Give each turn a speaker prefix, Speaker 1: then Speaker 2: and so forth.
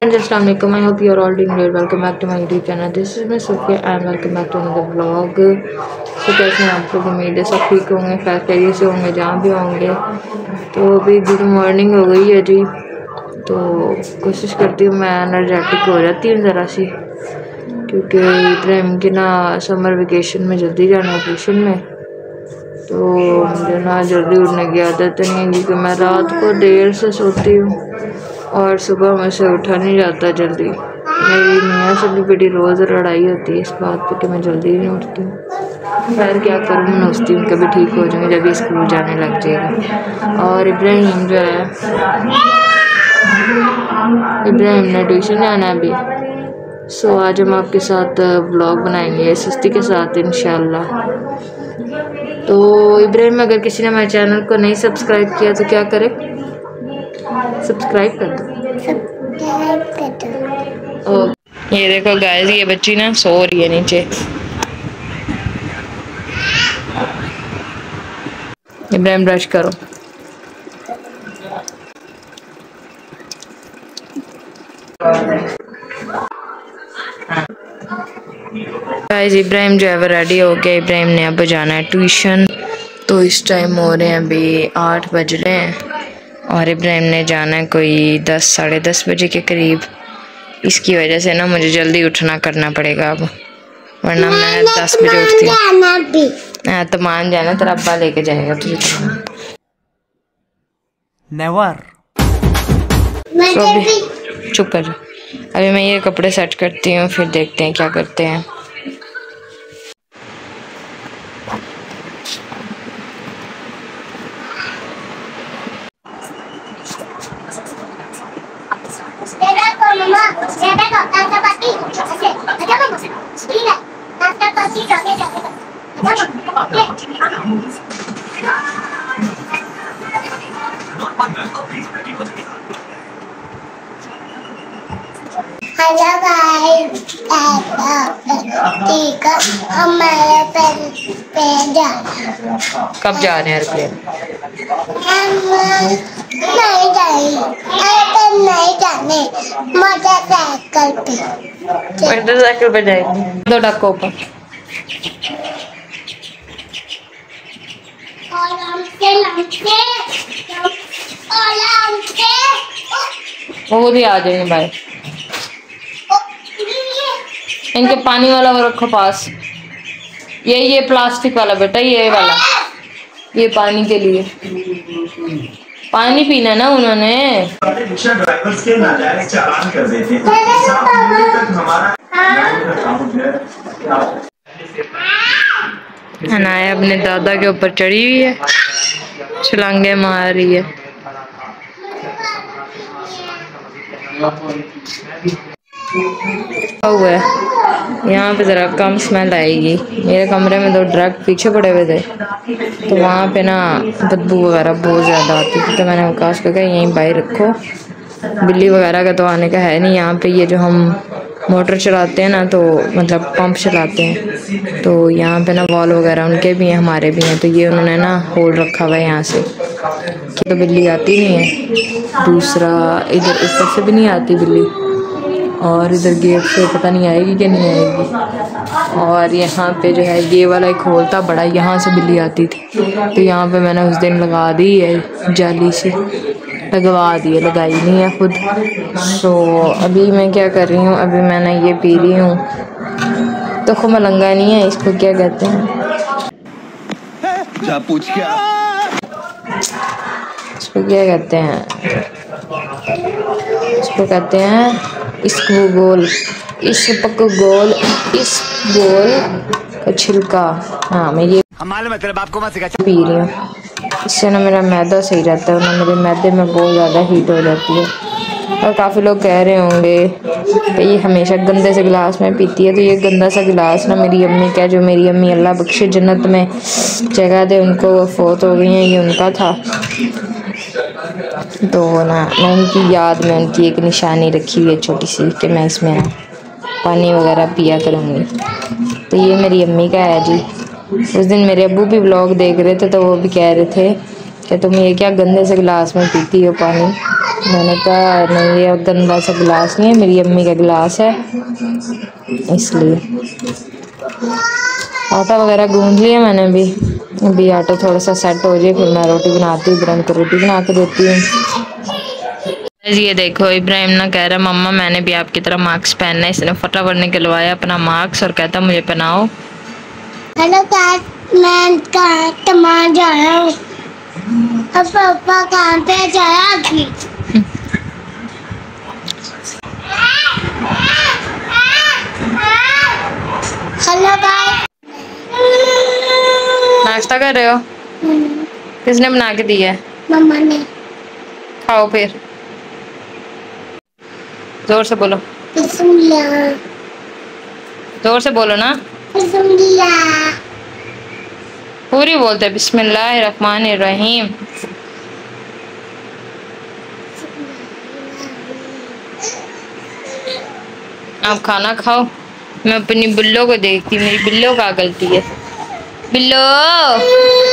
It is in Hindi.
Speaker 1: And Assalamualaikum. I hope you are all doing great. Welcome back to my YouTube channel. This is Miss Sophia and welcome. तो कैसे हैं आप लोग उम्मीद है सब ठीक होंगे, खैर से होंगे, जहाँ भी होंगे तो अभी गुड मॉर्निंग हो गई है जी तो कोशिश करती हूँ मैं एनर्जेटिक हो जाती हूँ ज़रा सी, क्योंकि इब्राहिम की ना समर वेकेशन में जल्दी जाना ट्यूशन में तो मुझे ना जल्दी उठने की आदत नहीं है, क्योंकि मैं रात को देर से सोती हूँ और सुबह में से उठा नहीं जाता जल्दी। मेरी मियाँ से भी बड़ी रोज़ लड़ाई होती है इस बात पे कि मैं जल्दी नहीं उठती। हूँ खैर, क्या करूँ? मैं हूँ कभी ठीक हो जाऊँगी जब स्कूल जाने लग जाएगा। और इब्राहिम जो है, इब्राहिम ने ट्यूशन है अभी। सो आज हम आपके साथ ब्लॉग बनाएँगे, सुस्ती के साथ इन तो इब्राहिम, अगर किसी ने मेरे चैनल को नहीं सब्सक्राइब किया तो क्या करें? सब्सक्राइब कर दो। ये देखो गाइस ये बच्ची ना सो रही है नीचे। इब्राहिम ब्रश करो। गाइस इब्राहिम जो है रेडी हो गया इब्राहिम ने अब जाना है ट्यूशन तो इस टाइम हो रहे हैं अभी आठ बज रहे हैं। और इब्राहिम ने जाना है कोई दस साढ़े दस बजे के करीब। इसकी वजह से ना मुझे जल्दी उठना करना पड़ेगा अब वरना मैं दस बजे उठती हूँ। हाँ तो मान जाना तेरा अब्बा लेके जाएगा तुझे नेवर तो अभी चुप कर अभी मैं ये कपड़े सेट करती हूँ फिर देखते हैं क्या करते हैं।
Speaker 2: हेलो गाइस ठीक है हमारे पेन पे जाना
Speaker 1: कब जा रहे हैं एयरप्लेन
Speaker 2: नहीं जाए एयरप्लेन नहीं जाने मोटरसाइकिल पे
Speaker 1: मोटरसाइकिल पे जाएँगे दो
Speaker 2: लंके
Speaker 1: वो ही आ जाएँगे भाई इनके पानी वाला वो रखो पास। ये ये प्लास्टिक वाला बेटा, ये वाला। ये पानी के लिए। पानी पीना ना उन्होंने।
Speaker 3: रिक्शा ड्राइवर्स के नाजायज चालान कर देते हैं।
Speaker 1: अनाया अपने दादा के ऊपर चढ़ी हुई है। छलांगे मार रही है। हुआ है? यहाँ पे ज़रा कम स्मेल आएगी। मेरे कमरे में दो ड्रग पीछे पड़े हुए थे। तो वहाँ पे ना बदबू वगैरह बहुत ज़्यादा आती थी तो मैंने अवकाश को कहा, यहीं बाहर रखो। बिल्ली वगैरह का तो आने का है नहीं। यहाँ पे ये जो हम मोटर चलाते हैं ना तो मतलब पंप चलाते हैं। तो यहाँ पे ना वॉल वगैरह उनके भी हैं, हमारे भी हैं। तो ये उन्होंने ना होल्ड रखा हुआ है यहाँ से। तो बिल्ली आती नहीं है। दूसरा इधर ऊपर से भी नहीं आती बिल्ली। और इधर गेट से पता नहीं आएगी कि नहीं आएगी। और यहाँ पे जो है ये वाला एक होल था बड़ा यहाँ से बिल्ली आती थी। तो यहाँ पे मैंने उस दिन लगा दी है जाली से। लगवा दी है लगाई नहीं है खुद। तो अभी मैं क्या कर रही हूँ अभी मैंने ये पी रही हूँ। तो खो मलंगा नहीं है इसको क्या कहते हैं? पूछ क्या? इसको क्या कहते हैं? इसको कहते हैं इसको गोल इस पक गोल इस गोल का छिलका। हाँ मैं ये आपको पी रही हूँ। इससे ना मेरा मैदा सही रहता है ना मेरे मैदे में बहुत ज़्यादा हीट हो जाती है। और काफ़ी लोग कह रहे होंगे ये हमेशा गंदे से गिलास में पीती है तो ये गंदा सा गिलास ना मेरी अम्मी क्या, जो मेरी अम्मी अल्लाह बख्शे जन्नत में जगह दे, उनको फोत हो गई हैं, ये उनका था। तो ना मैं उनकी याद में उनकी एक निशानी रखी हुई है छोटी सी कि मैं इसमें पानी वगैरह पिया करूँगी। तो ये मेरी अम्मी का है जी। उस दिन मेरे अबू भी ब्लॉग देख रहे थे तो वो भी कह रहे थे कि तुम ये क्या गंदे से गिलास में पीती हो पानी? मैंने कहा, नहीं, ये गंदा सा गिलास नहीं है, मेरी अम्मी का गिलास है। इसलिए। आटा वगैरह गूंद लिया मैंने भी। अभी आटा थोड़ा सा सेट हो जाए, फिर मैं रोटी बनाती हूँ इब्राहिम को रोटी बना के देती हूँ। ये देखो, इब्राहिम ना कह रहा, मम्मा, मैंने भी आपकी तरह मास्क पहनना है, इसने फटाफट निकलवाया अपना मास्क और कहता, मुझे पहनाओ।
Speaker 2: हेलो मैं कहाँ कहाँ जा रहा हूँ। पापा कहाँ पे जाया हेलो गाइस
Speaker 1: नाश्ता कर रहे हो? किसने बना के दिया है?
Speaker 2: मम्मा ने।
Speaker 1: खाओ फिर। ज़ोर से बोलो। ज़ोर से बोलो ना। पूरी बोलते बिस्मिल्लाह रहमान रहीम आप खाना खाओ। मैं अपनी बिल्लो को देखती मेरी बिल्लो का गलती है। बिल्लो!